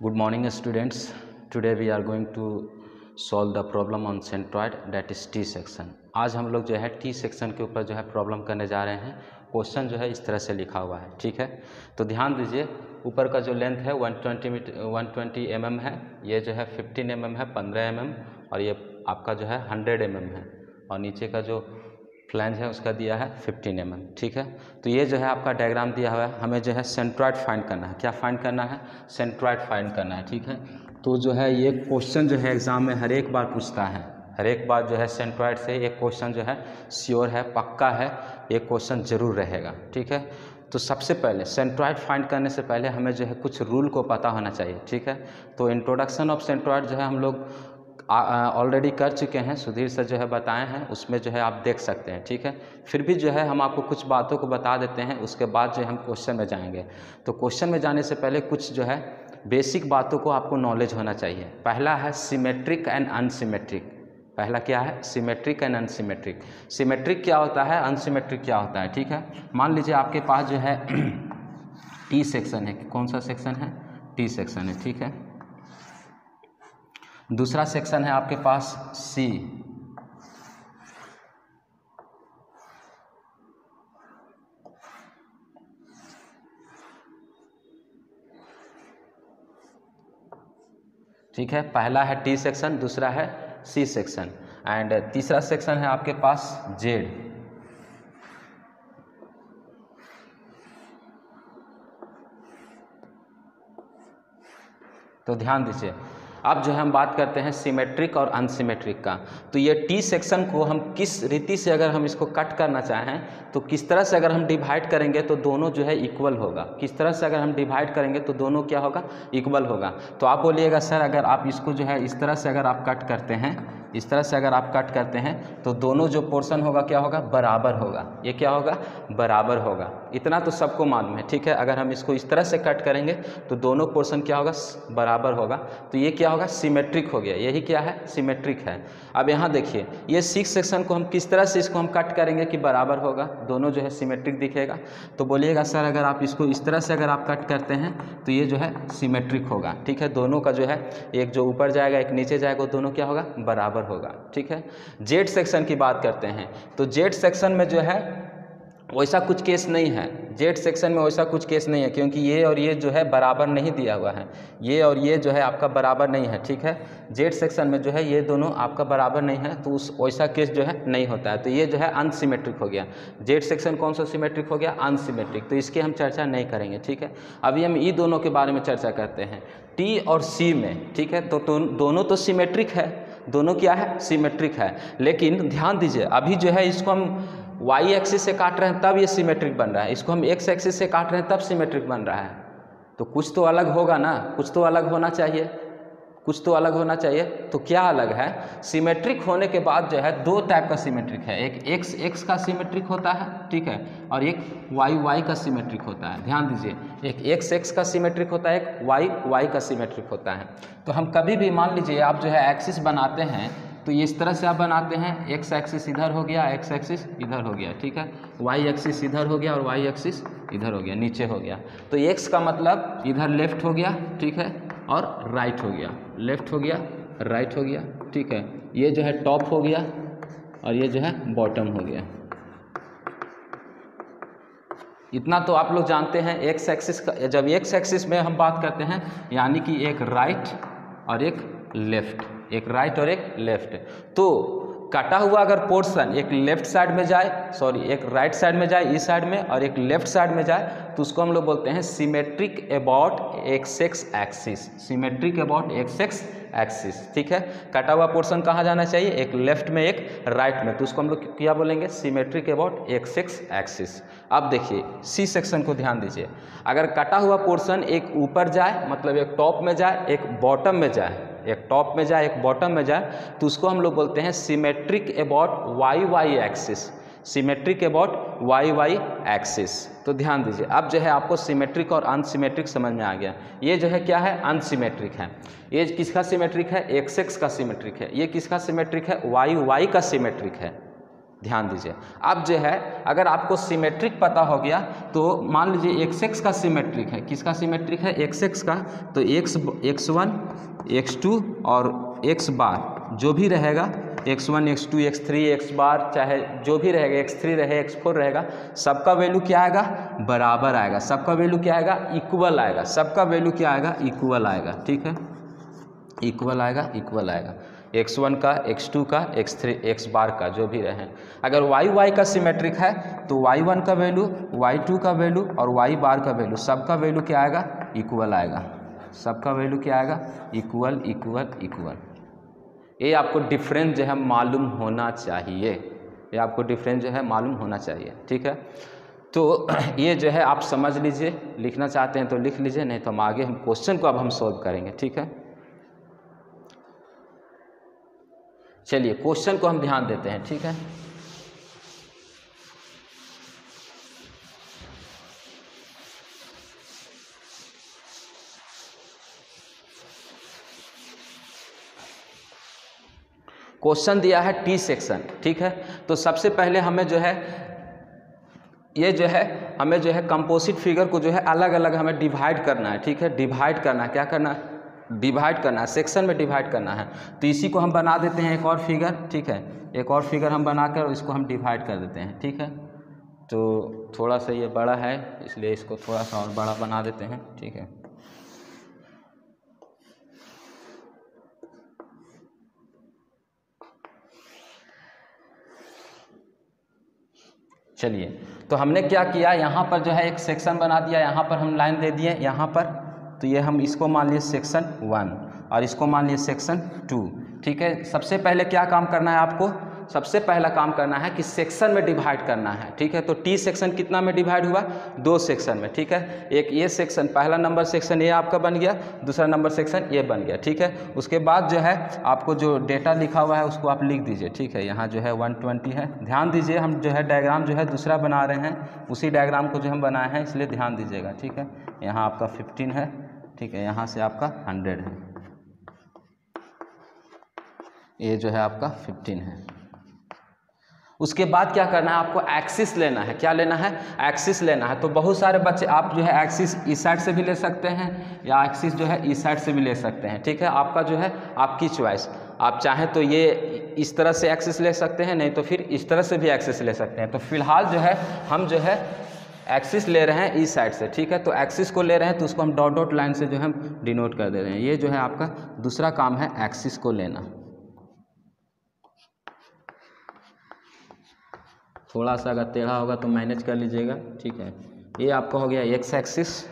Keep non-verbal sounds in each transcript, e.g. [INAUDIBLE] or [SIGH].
good morning, students. Today we are going to solve the problem on centroid, that is t section आज हम लोग जो है T section के ऊपर जो है प्रॉब्लम करने जा रहे हैं। क्वेश्चन जो है इस तरह से लिखा हुआ है, ठीक है? तो ध्यान दीजिए, ऊपर का जो लेंथ है 120 मीटर 120 mm है। ये जो है 15 mm है 15 mm और ये आपका जो है 100 mm है। और नीचे का जो फ्लैंज है, उसका दिया है 15 एम ठीक है? तो ये जो है आपका डायग्राम दिया हुआ है, हमें जो है सेंट्रॉइड फाइंड करना है। क्या फाइंड करना है? सेंट्रॉइड फाइंड करना है, ठीक है? तो जो है ये क्वेश्चन जो है एग्ज़ाम में हर एक बार पूछता है। हर एक बार जो है सेंट्रॉइड से एक क्वेश्चन जो है श्योर है, पक्का है, ये क्वेश्चन ज़रूर रहेगा, ठीक है? तो सबसे पहले सेंट्रॉइड फाइंड करने से पहले हमें जो है कुछ रूल को पता होना चाहिए, ठीक है? तो इंट्रोडक्शन ऑफ़ सेंट्रॉइड जो है हम लोग ऑलरेडी कर चुके हैं, सुधीर सर जो है बताए हैं, उसमें जो है आप देख सकते हैं, ठीक है? फिर भी जो है हम आपको कुछ बातों को बता देते हैं, उसके बाद जो है हम क्वेश्चन में जाएँगे। तो क्वेश्चन में जाने से पहले कुछ जो है बेसिक बातों को आपको नॉलेज होना चाहिए। पहला है सिमेट्रिक एंड अनसीमेट्रिक पहला क्या है? सिमेट्रिक एंड अनसीमेट्रिक सिमेट्रिक क्या होता है? अनसीमेट्रिक क्या होता है, ठीक है? मान लीजिए आपके पास जो है [CLEARS THROAT] टी सेक्शन है कौन सा सेक्शन है? टी सेक्शन है, ठीक है? दूसरा सेक्शन है आपके पास सी। ठीक है, पहला है टी सेक्शन, दूसरा है सी सेक्शन। एंड तीसरा सेक्शन है आपके पास जेड। तो ध्यान दीजिए अब जो है हम बात करते हैं सिमेट्रिक और अनसिमेट्रिक का। तो ये टी सेक्शन को हम किस रीति से अगर हम इसको कट करना चाहें तो किस तरह से अगर हम डिवाइड करेंगे तो दोनों जो है इक्वल होगा। किस तरह से अगर हम डिवाइड करेंगे तो दोनों क्या होगा? इक्वल होगा। तो आप बोलिएगा, सर, अगर आप इसको जो है इस तरह से अगर आप कट करते हैं इस तरह से अगर आप कट करते हैं तो दोनों जो पोर्शन होगा, क्या होगा? बराबर होगा। ये क्या होगा? बराबर होगा। इतना तो सबको मालूम है, ठीक है? अगर हम इसको इस तरह से कट करेंगे तो दोनों पोर्शन क्या होगा? बराबर होगा। तो ये क्या होगा? सिमेट्रिक हो गया। यही क्या है? सिमेट्रिक है। अब यहाँ देखिए, ये सिक्स सेक्शन को हम किस तरह से इसको हम कट करेंगे कि बराबर होगा? दोनों जो है सिमेट्रिक दिखेगा। तो बोलिएगा, सर, अगर आप इसको इस तरह से अगर आप कट करते हैं तो ये जो है सिमेट्रिक होगा। ठीक है? दोनों का जो है, एक जो ऊपर जाएगा, एक नीचे जाएगा दोनों क्या होगा? बराबर होगा ठीक है? जेड सेक्शन की बात करते हैं। तो जेड सेक्शन में जो है वैसा कुछ केस नहीं है। जेड सेक्शन में वैसा कुछ केस नहीं है क्योंकि ये और ये जो है बराबर नहीं दिया हुआ है। ये और ये जो है आपका बराबर नहीं है ठीक है? जेड सेक्शन में जो है ये दोनों आपका बराबर नहीं है तो उस वैसा केस जो है नहीं होता है। तो ये जो है अनसीमेट्रिक हो गया। जेड सेक्शन कौन सा सीमेट्रिक हो गया? अनसीमेट्रिक तो इसकी हम चर्चा नहीं करेंगे ठीक है? अभी हम ई दोनों के बारे में चर्चा करते हैं। टी और सी में ठीक है? तो, तो दोनों तो सीमेट्रिक है। दोनों क्या है? सिमेट्रिक है। लेकिन ध्यान दीजिए, अभी जो है इसको हम वाई एक्सिस से काट रहे हैं, तब ये सिमेट्रिक बन रहा है। इसको हम एक्स एक्सिस से काट रहे हैं, तब सिमेट्रिक बन रहा है। तो कुछ तो अलग होगा ना? कुछ तो अलग होना चाहिए। कुछ तो अलग होना चाहिए। तो क्या अलग है? सिमेट्रिक होने के बाद जो है, दो टाइप का सिमेट्रिक है। एक एक्स एक्स का सिमेट्रिक होता है, ठीक है? और एक वाई वाई का सिमेट्रिक होता है। ध्यान दीजिए, एक एक्स एक्स का सिमेट्रिक होता है, एक वाई वाई का सिमेट्रिक होता है। तो हम कभी भी मान लीजिए, आप जो है एक्सिस बनाते हैं तो ये इस तरह से आप बनाते हैं एक्स एक्सिस इधर हो गया एक्स एक्सिस इधर हो गया, ठीक है? वाई एक्सिस इधर हो गया और वाई एक्सिस इधर हो गया, नीचे हो गया। तो एक्स का मतलब इधर लेफ़्ट हो गया, ठीक है? और राइट हो गया। लेफ़्ट हो गया राइट हो गया, ठीक है। ये जो है टॉप हो गया और ये जो है बॉटम हो गया। इतना तो आप लोग जानते हैं एक्स एक्सिस का जब एक्स एक्सिस में हम बात करते हैं, यानी कि एक राइट और एक लेफ़्ट एक राइट और एक लेफ़्ट तो कटा हुआ अगर पोर्शन एक लेफ़्ट साइड में जाए, सॉरी, एक राइट साइड में जाए, इस साइड में और एक लेफ़्ट साइड में जाए तो उसको हम लोग बोलते हैं symmetric about X X axis. Symmetric about X X axis ठीक है? कटा हुआ पोर्शन कहाँ जाना चाहिए? एक लेफ़्ट में, एक राइट में। तो उसको हम लोग क्या बोलेंगे? सीमेट्रिक अबाउट एक्सेक्स एक्सिस अब देखिए सी सेक्शन को ध्यान दीजिए। अगर कटा हुआ पोर्शन एक ऊपर जाए मतलब एक टॉप में जाए, एक बॉटम में जाए, एक टॉप में जाए, एक बॉटम में जाए तो उसको हम लोग बोलते हैं symmetric about Y Y axis symmetric about Y Y axis तो ध्यान दीजिए, अब जो है आपको सिमेट्रिक और अनसिमेट्रिक समझ में आ गया। ये जो है क्या है? अनसिमेट्रिक है। ये किसका सिमेट्रिक है? एक्स एक्स का सिमेट्रिक है। ये किसका सिमेट्रिक है? वाई वाई का सिमेट्रिक है। ध्यान दीजिए। अब जो है, अगर आपको सिमेट्रिक पता हो गया तो मान लीजिए एक्स एक्स का सिमेट्रिक है। किसका सिमेट्रिक है? एक्स एक्स का। तो X X one X two और एक्स बार, जो भी रहेगा X one X two X three X bar चाहे जो भी रहेगा एक्स थ्री रहे एक्स फोर रहेगा, सबका वैल्यू क्या आएगा? बराबर आएगा। सबका वैल्यू क्या आएगा? इक्वल आएगा। सबका वैल्यू क्या आएगा? इक्वल आएगा। ठीक है? इक्वल आएगा इक्वल आएगा। एक्स वन का एक्स टू का एक्स थ्री एक्स बार का, जो भी रहे। अगर वाई वाई का सिमेट्रिक है तो वाई वन का वैल्यू वाई टू का वैल्यू और वाई बार का वैल्यू सबका वैल्यू क्या आएगा? इक्वल आएगा। सबका वैल्यू क्या आएगा? इक्वल इक्वल इक्वल ये आपको डिफरेंस जो है मालूम होना चाहिए। ये आपको डिफरेंस जो है मालूम होना चाहिए, ठीक है? तो [CLEARS THROAT] ये जो है आप समझ लीजिए, लिखना चाहते हैं तो लिख लीजिए, नहीं तो हम आगे हम क्वेश्चन को अब हम सॉल्व करेंगे, ठीक है? चलिए क्वेश्चन को हम ध्यान देते हैं, ठीक है? क्वेश्चन दिया है टी सेक्शन, ठीक है? तो सबसे पहले हमें जो है, ये जो है, हमें जो है कंपोजिट फिगर को जो है अलग अलग हमें डिवाइड करना है, ठीक है? डिवाइड करना है, क्या करना है? डिवाइड करना है सेक्शन में डिवाइड करना है। तो इसी को हम बना देते हैं एक और फिगर ठीक है? एक और फिगर हम बनाकर इसको हम डिवाइड कर देते हैं, ठीक है? तो थोड़ा सा ये बड़ा है, इसलिए इसको थोड़ा सा और बड़ा बना देते हैं, ठीक है? चलिए। तो हमने क्या किया? यहाँ पर जो है एक सेक्शन बना दिया। यहाँ पर हम लाइन दे दिए। यहाँ पर तो ये हम इसको मान लिए सेक्शन वन और इसको मान लिए सेक्शन टू ठीक है? सबसे पहले क्या काम करना है आपको? सबसे पहला काम करना है कि सेक्शन में डिवाइड करना है, ठीक है? तो टी सेक्शन कितना में डिवाइड हुआ? दो सेक्शन में, ठीक है? एक ये सेक्शन पहला नंबर सेक्शन ये आपका बन गया, दूसरा नंबर सेक्शन ये बन गया, ठीक है? उसके बाद जो है, आपको जो डेटा लिखा हुआ है उसको आप लिख दीजिए, ठीक है? यहाँ जो है वन ट्वेंटी है। ध्यान दीजिए, हम जो है डायग्राम जो है दूसरा बना रहे हैं, उसी डायग्राम को जो हम बनाए हैं, इसलिए ध्यान दीजिएगा, ठीक है? यहाँ आपका फिफ्टीन है, ठीक है? यहाँ से आपका हंड्रेड है। ये जो है आपका फिफ्टीन है। उसके बाद क्या करना है, आपको एक्सिस लेना है। क्या लेना है? एक्सिस लेना है। तो बहुत सारे बच्चे, आप जो है एक्सिस इस साइड से भी ले सकते हैं, या एक्सिस जो है इस साइड से भी ले सकते हैं। ठीक है? आपका जो है, आपकी चॉइस आप चाहें तो ये इस तरह से एक्सिस ले सकते हैं, नहीं तो फिर इस तरह से भी एक्सिस ले सकते हैं। तो फ़िलहाल जो है, हम जो है एक्सिस ले रहे हैं इस साइड से। ठीक है? तो एक्सिस को ले रहे हैं तो उसको हम डॉट डॉट लाइन से जो है हम डिनोट कर दे रहे हैं। ये जो है आपका दूसरा काम है एक्सिस को लेना। थोड़ा सा अगर टेढ़ा होगा तो मैनेज कर लीजिएगा, ठीक है? ये आपका हो गया एक्स एक्सिस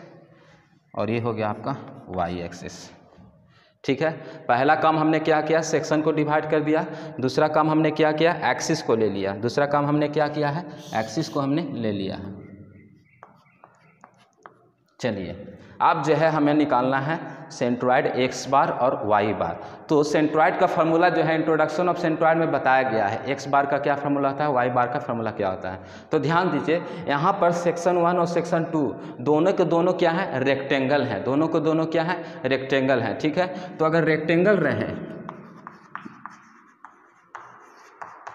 और ये हो गया आपका वाई एक्सिस ठीक है? पहला काम हमने क्या किया? सेक्शन को डिवाइड कर दिया। दूसरा काम हमने क्या किया? एक्सिस को ले लिया। दूसरा काम हमने क्या किया है? एक्सिस को हमने ले लिया है। चलिए। अब जो है हमें निकालना है सेंट्रॉइड एक्स बार और वाई बार तो सेंट्रॉइड का फार्मूला जो है इंट्रोडक्शन ऑफ़ सेंट्रॉइड में बताया गया है। एक्स बार का क्या फार्मूला होता है? वाई बार का फार्मूला क्या होता है? तो ध्यान दीजिए, यहाँ पर सेक्शन वन और सेक्शन टू दोनों के दोनों क्या है? रेक्टेंगल हैं। दोनों को दोनों क्या है? रेक्टेंगल हैं। ठीक है? तो अगर रेक्टेंगल रहे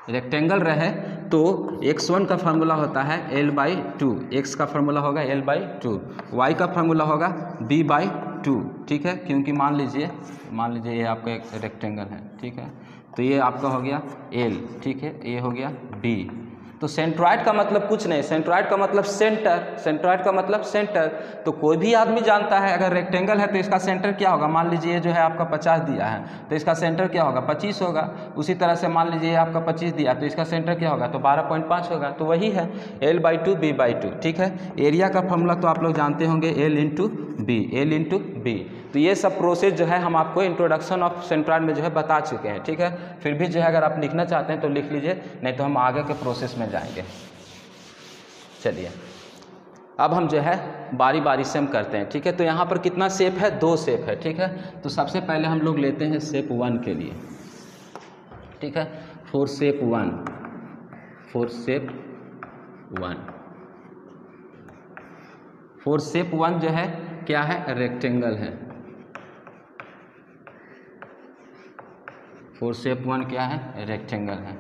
रेक्टेंगल रहे तो एक्स वन का फार्मूला होता है एल बाई टू एक्स का फार्मूला होगा एल बाई टू वाई का फार्मूला होगा बी बाई टू ठीक है? क्योंकि मान लीजिए मान लीजिए ये आपका एक रेक्टेंगल है, ठीक है? तो ये आपका हो गया एल ठीक है? ये हो गया बी तो सेंट्रॉइड का मतलब कुछ नहीं सेंट्रॉइड का मतलब सेंटर सेंट्रॉइड का मतलब सेंटर तो कोई भी आदमी जानता है, अगर रेक्टेंगल है तो इसका सेंटर क्या होगा? मान लीजिए जो है आपका पचास दिया है तो इसका सेंटर क्या होगा? पच्चीस होगा। उसी तरह से मान लीजिए आपका पच्चीस दिया तो इसका सेंटर क्या होगा? तो बारह पॉइंट पाँच होगा। तो वही है L by two B by two ठीक है? एरिया का फॉर्मूला तो आप लोग जानते होंगे L into B L into B तो ये सब प्रोसेस जो है हम आपको इंट्रोडक्शन ऑफ़ सेंट्रॉइड में जो है बता चुके हैं, ठीक है? फिर भी जो है अगर आप लिखना चाहते हैं तो लिख लीजिए, नहीं तो हम आगे के प्रोसेस में जाएँगे। चलिए, अब हम जो है बारी बारी से हम करते हैं, ठीक है? तो यहाँ पर कितना सेप है? दो सेप है, ठीक है? तो सबसे पहले हम लोग लेते हैं सेप वन के लिए, ठीक है? Four shape one four shape one four shape one जो है, क्या है? रेक्टेंगल है। फोर सेप वन क्या है? रेक्टेंगल है।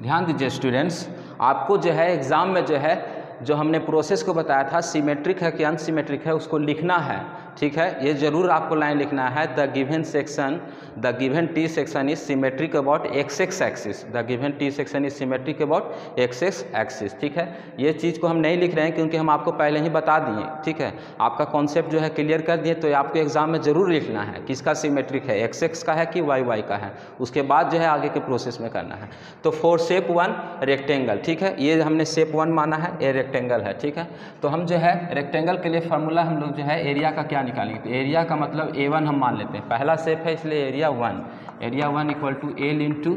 ध्यान दीजिए स्टूडेंट्स, आपको जो है एग्ज़ाम में जो है, जो हमने प्रोसेस को बताया था, सिमेट्रिक है कि अनसीमेट्रिक है, उसको लिखना है। ठीक है? ये ज़रूर आपको लाइन लिखना है। The given section the given T section is symmetric about X X axis the given T section is symmetric about X X axis ठीक है? ये चीज़ को हम नहीं लिख रहे हैं क्योंकि हम आपको पहले ही बता दिए, ठीक है? आपका कॉन्सेप्ट जो है क्लियर कर दिए तो आपको एग्ज़ाम में ज़रूर लिखना है। किसका सिमेट्रिक है? एक्स एक्स का है कि वाई वाई का है? उसके बाद जो है आगे के प्रोसेस में करना है। तो फोर शेप वन रेक्टेंगल ठीक है? ये हमने शेप वन माना है, ये रेक्टेंगल है, ठीक है? तो हम जो है रेक्टेंगल के लिए फार्मूला हम लोग जो है एरिया का क्या निकालेंगे। तो एरिया का मतलब ए वन हम मान लेते हैं। पहला सेप है, इसलिए area one area one equal to L into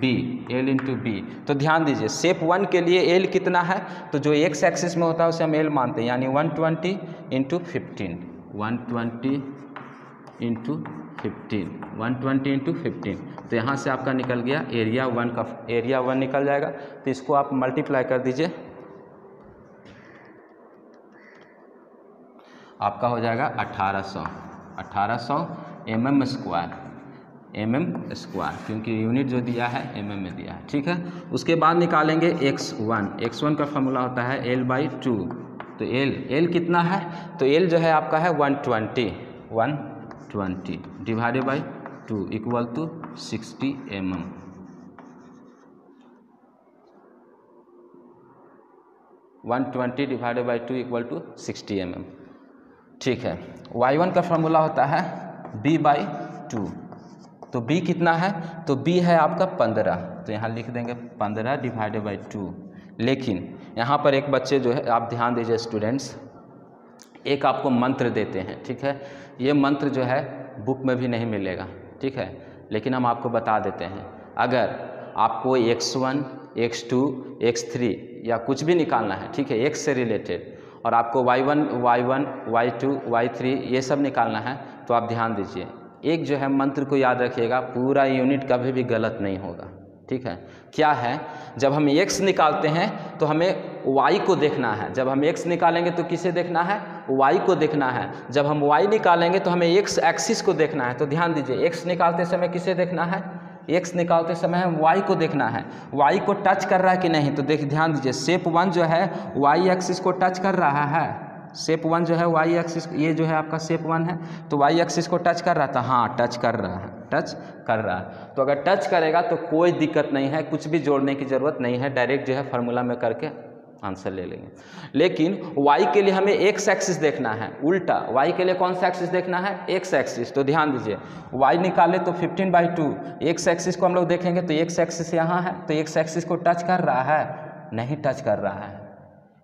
B L into B तो ध्यान दीजिए सेप वन के लिए एल कितना है? तो जो एक्स एक्सिस में होता है, उसे हम एल मानते हैं। यानी one twenty into fifteen one twenty into fifteen one twenty into fifteen तो यहाँ से आपका निकल गया एरिया वन का एरिया वन निकल जाएगा। तो इसको आप मल्टीप्लाई कर दीजिए। आपका हो जाएगा अट्ठारह सौ। अट्ठारह सौ M M square M M square क्योंकि यूनिट जो दिया है एम एम में दिया है। ठीक है? उसके बाद निकालेंगे एक्स वन एक्स वन का फॉर्मूला होता है एल बाई टू तो एल एल कितना है? तो एल जो है आपका है one twenty one twenty divided by two equal to sixty M M one twenty divided by two equal to sixty M M ठीक है। वाई वन का फॉर्मूला होता है बी बाई टू तो बी कितना है? तो बी है आपका पंद्रह। तो यहाँ लिख देंगे पंद्रह डिवाइडेड बाई टू लेकिन यहाँ पर एक बच्चे जो है, आप ध्यान दीजिए स्टूडेंट्स एक आपको मंत्र देते हैं, ठीक है? ये मंत्र जो है बुक में भी नहीं मिलेगा, ठीक है? लेकिन हम आपको बता देते हैं। अगर आपको X one X two X three या कुछ भी निकालना है, ठीक है? एक्स से रिलेटेड और आपको Y one Y one Y two Y three ये सब निकालना है तो आप ध्यान दीजिए। एक जो है मंत्र को याद रखिएगा, पूरा यूनिट कभी भी गलत नहीं होगा, ठीक है? क्या है? जब हम एक्स निकालते हैं तो हमें वाई को देखना है। जब हम एक्स निकालेंगे तो किसे देखना है? वाई को देखना है। जब हम वाई निकालेंगे तो हमें एक्स एक्सिस को देखना है। तो ध्यान दीजिए एक्स निकालते समय किसे देखना है? एक्स निकालते समय हम वाई को देखना है। वाई को टच कर रहा है कि नहीं? तो देख, ध्यान दीजिए सेप वन जो है वाई एक्सिस को टच कर रहा है। सेप वन जो है वाई एक्सिस ये जो है आपका सेप वन है। तो वाई एक्सिस को टच कर रहा था हाँ टच कर रहा है टच कर रहा है। तो अगर टच करेगा तो कोई दिक्कत नहीं है, कुछ भी जोड़ने की ज़रूरत नहीं है डायरेक्ट जो है फार्मूला में करके आंसर ले लेंगे। लेकिन वाई के लिए हमें एक्स एक्सिस देखना है। उल्टा वाई के लिए कौन सा एक्सिस देखना है? एक्स एक्सिस तो ध्यान दीजिए वाई निकाले तो 15 बाई टू एक्स एक्सिस को हम लोग देखेंगे तो एक्स एक्सिस यहाँ है तो एक्स एक्सिस को टच कर रहा है, नहीं टच कर रहा है।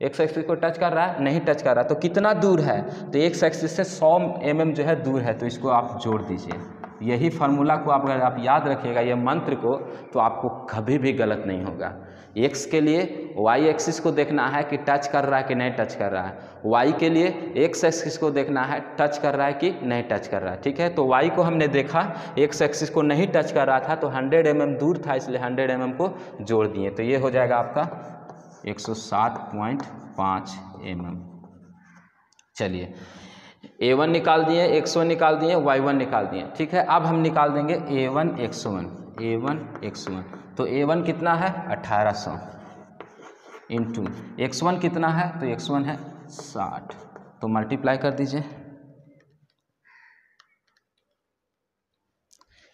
एक्स एक्सिस को टच कर रहा है, नहीं टच कर रहा तो कितना दूर है? तो एक्स एक्सिस से 100 एम mm जो है दूर है तो इसको आप जोड़ दीजिए। यही फार्मूला को आप अगर आप याद रखिएगा, ये मंत्र को तो आपको कभी भी गलत नहीं होगा। एक्स के लिए वाई एक्सिस को देखना है कि टच कर रहा है कि नहीं टच कर रहा है। वाई के लिए एक्स एक्सिस को देखना है टच कर रहा है कि नहीं टच कर रहा है। ठीक है? तो वाई को हमने देखा एक्स एक्सिस को नहीं टच कर रहा था तो 100 एम mm दूर था, इसलिए 100 एम mm को जोड़ दिए। तो ये हो जाएगा आपका 107.5 एम mm. चलिए ए वन निकाल दिए एक्स वन निकाल दिए वाई वन निकाल दिए। ठीक है? अब हम निकाल देंगे A one X one A one X one. तो ए वन कितना है? अट्ठारह सौ। इन टू एक्स वन कितना है? तो एक्स वन है साठ। तो मल्टीप्लाई कर दीजिए।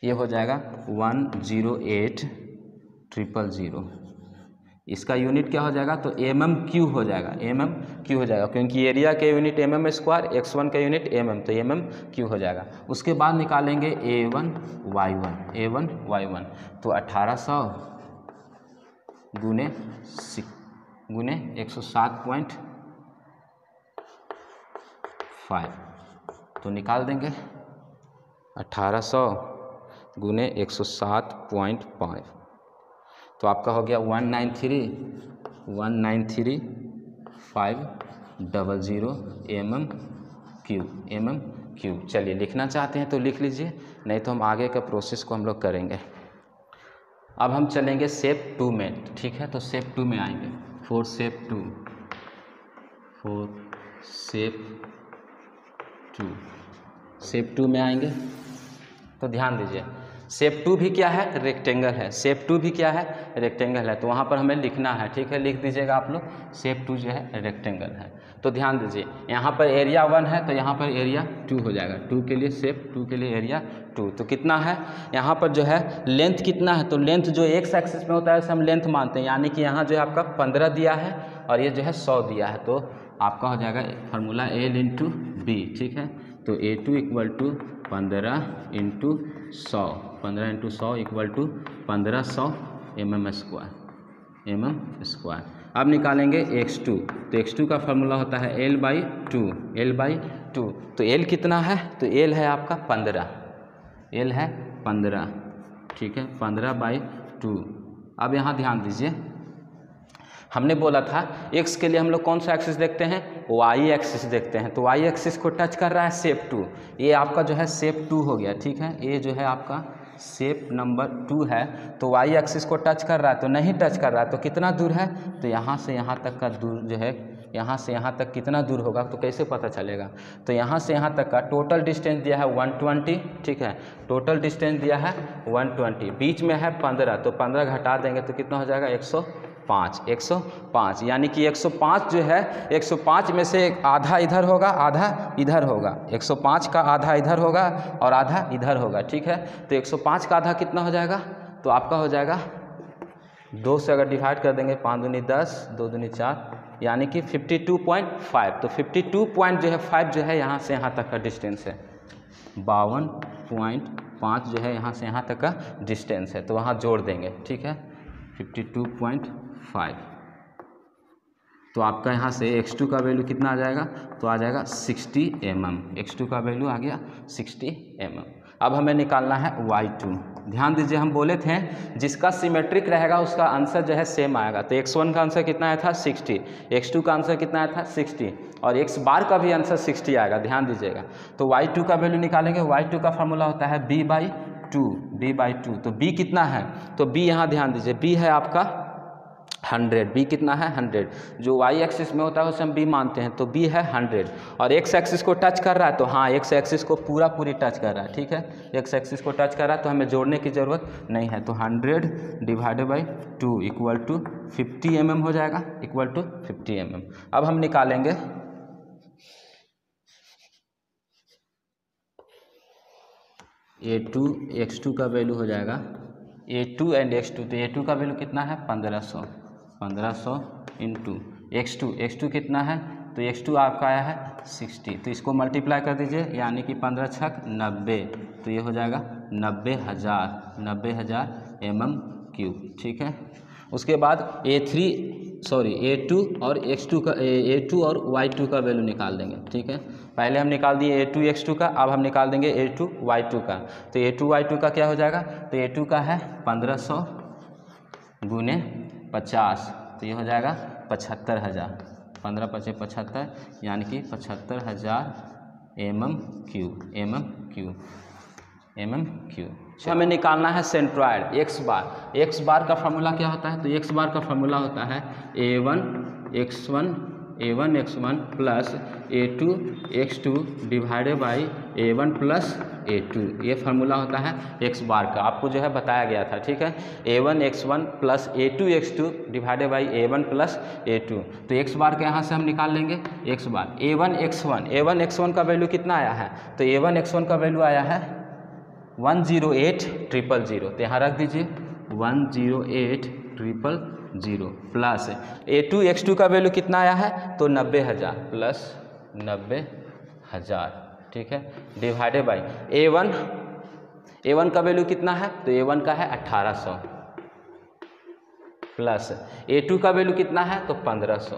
ये हो जाएगा one zero eight triple zero इसका यूनिट क्या हो जाएगा? तो एम एम क्यू हो जाएगा। एम एम क्यू हो जाएगा, क्योंकि एरिया के unit M M square X one का यूनिट एम एम तो एम एम क्यू हो जाएगा। उसके बाद निकालेंगे A one Y one A one Y one तो अठारह सौ गुने गुने एक सौ सात पॉइंट फाइव तो निकाल देंगे अठारह सौ गुने एक सौ सात पॉइंट फाइव तो आपका हो गया one nine three, one nine three, five double zero M M cube M M cube चलिए लिखना चाहते हैं तो लिख लीजिए, नहीं तो हम आगे का प्रोसेस को हम लोग करेंगे। अब हम चलेंगे सेप टू में, ठीक है? तो सेप टू में आएँगे। Four shape two four shape two shape two में आएँगे। तो ध्यान दीजिए। सेप टू भी क्या है? रेक्टेंगल है। सेप टू भी क्या है? रेक्टेंगल है। तो वहाँ पर हमें लिखना है, ठीक है? लिख दीजिएगा आप लोग। सेप टू जो है रेक्टेंगल है। तो ध्यान दीजिए, यहाँ पर एरिया वन है तो यहाँ पर एरिया टू हो जाएगा। टू के लिए सेप टू के लिए एरिया टू तो कितना है? यहाँ पर जो है लेंथ कितना है? तो लेंथ जो एक्स एक्सिस में होता है, उसे हम लेंथ मानते हैं। यानी कि यहाँ जो है आपका पंद्रह दिया है और ये जो है सौ दिया है। तो आपका हो जाएगा फार्मूला एल इंटू बी ठीक है? तो ए टू इक्वल टू पंद्रह इंटू सौ, पंद्रह इंटू सौ इक्वल टू पंद्रह सौ M M square, M M square. अब निकालेंगे एक्स टू तो एक्स टू का फार्मूला होता है L by two, L by two. तो एल कितना है? तो एल है आपका पंद्रह, एल है पंद्रह, ठीक है, पंद्रह बाई टू। अब यहाँ ध्यान दीजिए हमने बोला था एक्स के लिए हम लोग कौन सा एक्सिस देखते हैं? वाई एक्सिस देखते हैं। तो वाई एक्सिस को टच कर रहा है सेप टू ये आपका जो है सेप टू हो गया, ठीक है? ये जो है आपका सेप नंबर टू है। तो वाई एक्सिस को टच कर रहा है तो नहीं टच कर रहा है तो कितना दूर है? तो यहाँ से यहाँ तक का दूर जो है, यहाँ से यहाँ तक कितना दूर होगा? तो कैसे पता चलेगा? तो यहाँ से यहाँ तक का टोटल डिस्टेंस दिया है 120 ठीक है? टोटल डिस्टेंस दिया है 120 बीच में है 15 तो 15 घटा देंगे तो कितना हो जाएगा? 105 105 यानी कि 105 जो है 105 में से आधा इधर होगा, आधा इधर होगा। 105 का आधा इधर होगा और आधा इधर होगा, ठीक है? तो 105 का आधा कितना हो जाएगा? तो आपका हो जाएगा दो से अगर डिवाइड कर देंगे, पाँच दूनी दस, दो दूनी चार, यानी कि 52.5 तो 52 पॉइंट जो है फाइव जो है, यहाँ से यहाँ तक का डिस्टेंस है। बावन पॉइंट पाँच जो है, यहाँ से यहाँ तक का डिस्टेंस है। तो वहाँ जोड़ देंगे, ठीक है? 52.5 तो आपका यहाँ से x2 का वैल्यू कितना आ जाएगा? तो आ जाएगा 60 एम एम एक्स का वैल्यू आ गया 60 एम एम अब हमें निकालना है y2 ध्यान दीजिए, हम बोले थे, जिसका सिमेट्रिक रहेगा उसका आंसर जो है सेम आएगा। तो x1 का आंसर कितना आया था? 60 x2 का आंसर कितना आया था? 60 और x बार का भी आंसर 60 आएगा। ध्यान दीजिएगा। तो y2 का वैल्यू निकालेंगे। Y2 का फॉर्मूला होता है b by two B by two तो बी कितना है? तो बी यहाँ ध्यान दीजिए बी है आपका हंड्रेड बी कितना है? हंड्रेड. जो वाई एक्सिस में होता है, उसे हम बी मानते हैं तो बी है हंड्रेड. और एक्स एक्सिस को टच कर रहा है तो हाँ एक्स एक्सिस को पूरा पूरी टच कर रहा है, ठीक है? एक्स एक्सिस को टच कर रहा है तो हमें जोड़ने की ज़रूरत नहीं है. तो hundred divided by two equal to fifty M हो जाएगा इक्वल टू फिफ्टी एम अब हम निकालेंगे ए टू एक्स टू का वैल्यू हो जाएगा A two and X two तो ए टू का वैल्यू कितना है? पंद्रह सौ। पंद्रह सौ into X two X two कितना है? तो एक्स टू आपका आया है सिक्सटी तो इसको मल्टीप्लाई कर दीजिए, यानी कि पंद्रह छक नब्बे। तो ये हो जाएगा नब्बे हज़ार नब्बे हज़ार एम एम क्यूब ठीक है? उसके बाद A three sorry A two और एक्स टू का, ए टू और वाई टू का वैल्यू निकाल देंगे, ठीक है? पहले हम निकाल दिए ए टू एक्स टू का, अब हम निकाल देंगे ए टू वाई टू का। तो ए टू वाई टू का क्या हो जाएगा? तो ए टू का है पंद्रह सौ गुने पचास तो ये हो जाएगा पचहत्तर हज़ार। पंद्रह पचे पचहत्तर, यानी कि पचहत्तर हज़ार M M Q M M Q M M Q हमें निकालना है centroid X bar X bar का फॉर्मूला क्या होता है? तो एक्स बार का फॉर्मूला होता है A one X one A one X one plus A two X two divided by A one plus A two ये फार्मूला होता है एक्स बार का। आपको जो है बताया गया था ठीक है? A one X one plus A two X two divided by A one plus A two तो एक्स बार के यहाँ से हम निकाल लेंगे X bar A one X one A one X one का वैल्यू कितना आया है? तो ए वन एक्स वन का वैल्यू आया है one zero eight triple zero. तो यहाँ रख दीजिए। One zero eight triple zero plus A two X two का वैल्यू कितना आया है? तो नब्बे हज़ार प्लस नब्बे हज़ार। ठीक है? Divided by A one A one का वैल्यू कितना है? तो ए वन का है अट्ठारह सौ। प्लस ए टू का वैल्यू कितना है? तो पंद्रह सौ।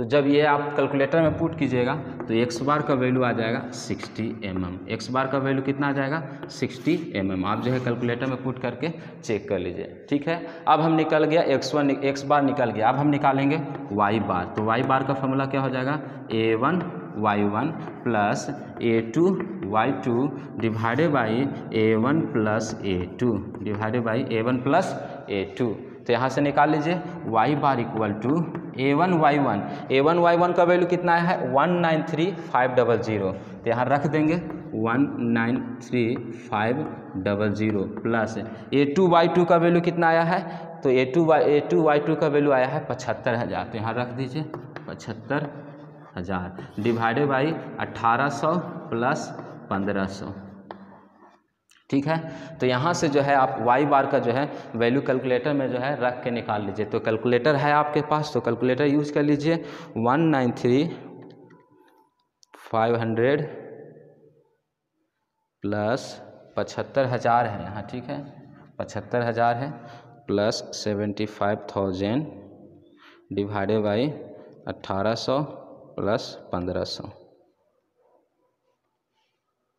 तो जब ये आप कैलकुलेटर में पुट कीजिएगा तो एक्स बार का वैल्यू आ जाएगा 60 एम एम एक्स बार का वैल्यू कितना आ जाएगा? 60 एम एम आप जो है कैलकुलेटर में पुट करके चेक कर लीजिए। ठीक है? अब हम निकल गया एक्स वन एक्स बार निकल गया। अब हम निकालेंगे वाई बार तो वाई बार का फॉर्मूला क्या हो जाएगा? A one Y one plus A two Y two divided by A one plus A two divided by A one plus A two तो यहाँ से निकाल लीजिए Y bar equal to A one Y one A one Y one का value कितना है? One nine three five double zero तो यहाँ रख देंगे one nine three five double zero plus A two Y two का वैल्यू कितना आया है? तो A two Y A two Y two का वैल्यू आया है पचहत्तर हज़ार. तो यहाँ रख दीजिए, पचहत्तर हज़ार. डिवाइडेड बाई अट्ठारह सौ प्लस पंद्रह सौ. ठीक है? तो यहाँ से जो है आप वाई बार का जो है वैल्यू कैलकुलेटर में जो है रख के निकाल लीजिए। तो कैलकुलेटर है आपके पास तो कैलकुलेटर यूज़ कर लीजिए। One nine three five hundred plus पचहत्तर हज़ार है यहाँ, ठीक है? पचहत्तर हज़ार है plus seventy five thousand divided by अट्ठारह सौ प्लस पंद्रह सौ।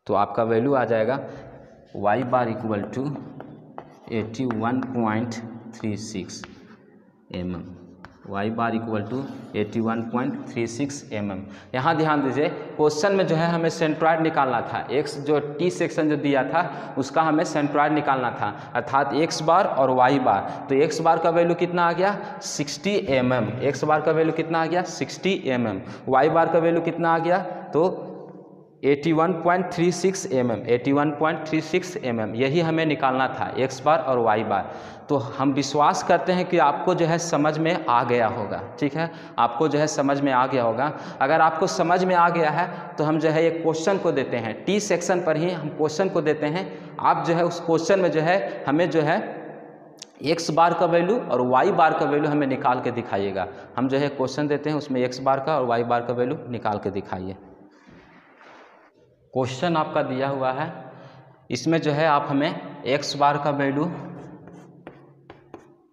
तो आपका वैल्यू आ जाएगा Y bar equal to eighty one point three six M M Y bar equal to eighty one point three six M M यहाँ ध्यान दीजिए क्वेश्चन में जो है हमें सेंट्रॉयड निकालना था। एक्स जो टी सेक्शन जो दिया था, उसका हमें सेंट्रॉयड निकालना था। अर्थात एक्स बार और वाई बार तो एक्स बार का वैल्यू कितना आ गया? Sixty M M X bar का वैल्यू कितना आ गया? Sixty M M Y bar का वैल्यू कितना आ गया? तो 81.36 mm 81.36 mm यही हमें निकालना था एक्स बार और वाई बार। तो हम विश्वास करते हैं कि आपको जो है समझ में आ गया होगा, ठीक है? आपको जो है समझ में आ गया होगा। अगर आपको समझ में आ गया है तो हम जो है एक क्वेश्चन को देते हैं। टी सेक्शन पर ही हम क्वेश्चन को देते हैं। आप जो है उस क्वेश्चन में जो है, हमें जो है एक्स बार का वैल्यू और वाई बार का वैल्यू हमें निकाल के दिखाइएगा। हम जो है क्वेश्चन देते हैं, उसमें एक्स बार का और वाई बार का वैल्यू निकाल के दिखाइए। क्वेश्चन आपका दिया हुआ है। इसमें जो है आप हमें एक्स बार का वैल्यू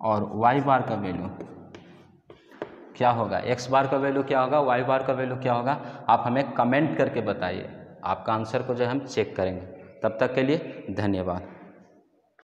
और वाई बार का वैल्यू क्या होगा? एक्स बार का वैल्यू क्या होगा? वाई बार का वैल्यू क्या होगा? आप हमें कमेंट करके बताइए। आपका आंसर को जो है हम चेक करेंगे। तब तक के लिए धन्यवाद।